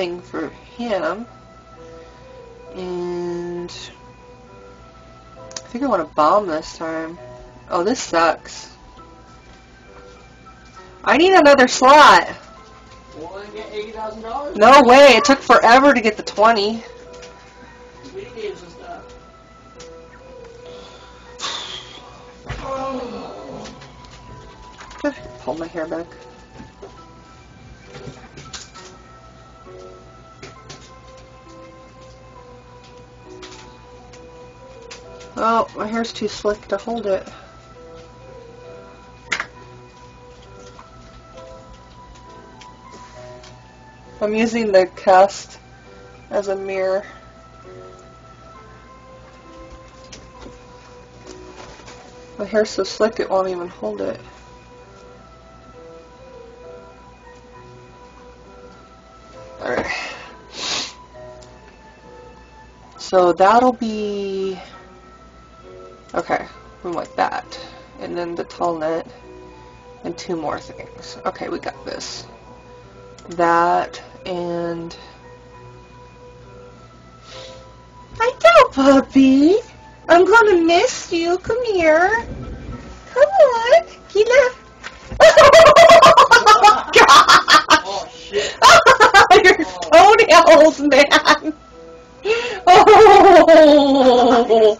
thing for him. And I think I want to bomb this time. Oh, this sucks. I need another slot. Well, get $80,000. No way, it took forever to get the 20. Video games and stuff. Pull my hair back. Oh, my hair's too slick to hold it. I'm using the cast as a mirror. My hair's so slick it won't even hold it. Alright. So that'll be... Okay, we want that. And then the Tall-nut. And two more things. Okay, we got this. That and... I go, puppy. I'm gonna miss you. Come here. Come on. Love... Oh, God. Oh shit. Your toenails, man. Oh,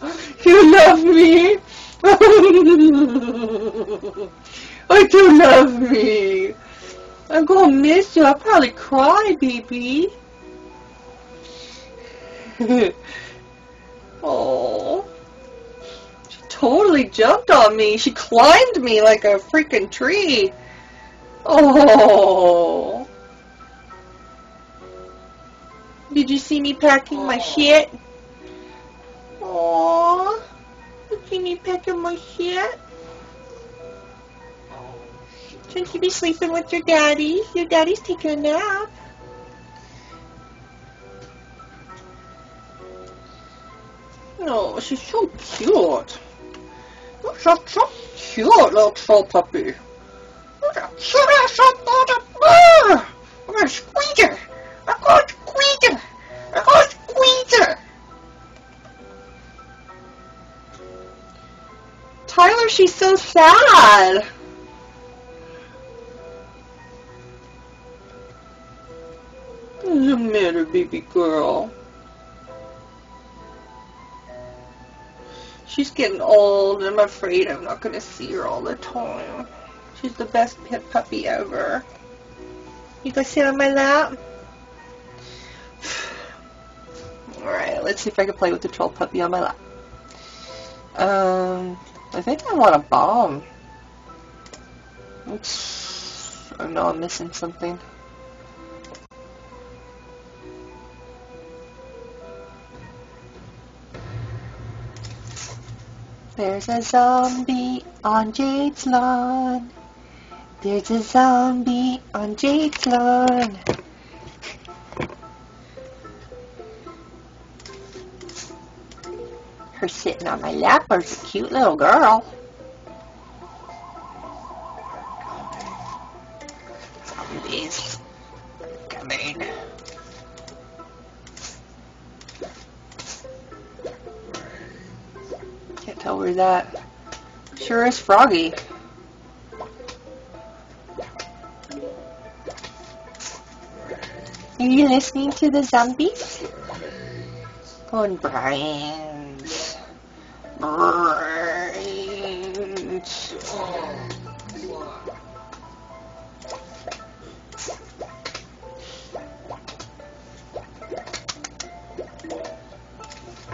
you love me. I do love me. I'm gonna miss you. I'll probably cry, baby. oh. She totally jumped on me. She climbed me like a freaking tree. Oh. Did you see me packing my shit? Aww. See me my shit? Oh. Shouldn't you be sleeping with your daddy? Your daddy's taking a nap. Oh, she's so cute. You're such a cute little troll puppy. You're a cute ass little so sad. What's the matter, baby girl? She's getting old. I'm afraid I'm not going to see her all the time. She's the best pet puppy ever. You guys sit on my lap? Alright, let's see if I can play with the troll puppy on my lap. Um, I think I want a bomb. Oops. Oh no, I'm missing something. There's a zombie on Jade's lawn. There's a zombie on Jade's lawn. Her sitting on my lap is a cute little girl. Zombies. Coming. Can't tell where that. Sure is Froggy. Are you listening to the zombies? Going Brian's. Brian's. Oh.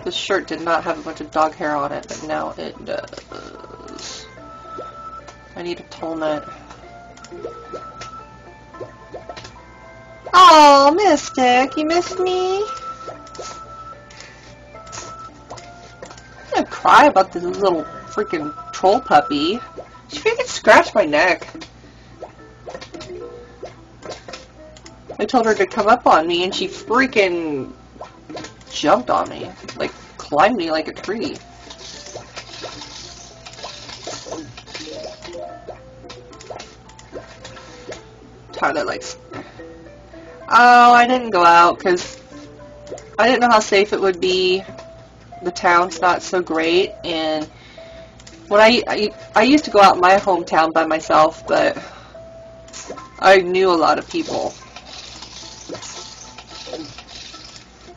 This shirt did not have a bunch of dog hair on it, but now it does. I need a Tall-nut. Oh, Mystic, you missed me? Cry about this little freaking troll puppy. She freaking scratched my neck. I told her to come up on me and she freaking jumped on me. Like, climbed me like a tree. Tyler likes... Oh, I didn't go out because I didn't know how safe it would be. The town's not so great, and when I, I I used to go out in my hometown by myself, but I knew a lot of people.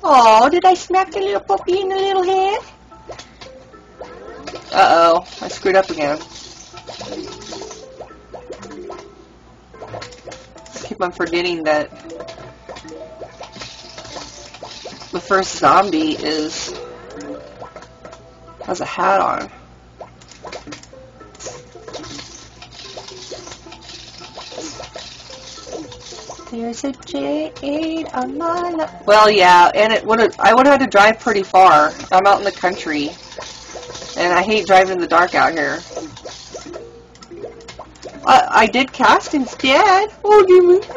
Oh, did I smack the little puppy in the little head? Uh-oh, I screwed up again. Keep on forgetting that the first zombie is has a hat on. There's a jade on my lap. Well, yeah, and it would I would have had to drive pretty far. I'm out in the country, and I hate driving in the dark out here. I, I did cast instead. Oh, do you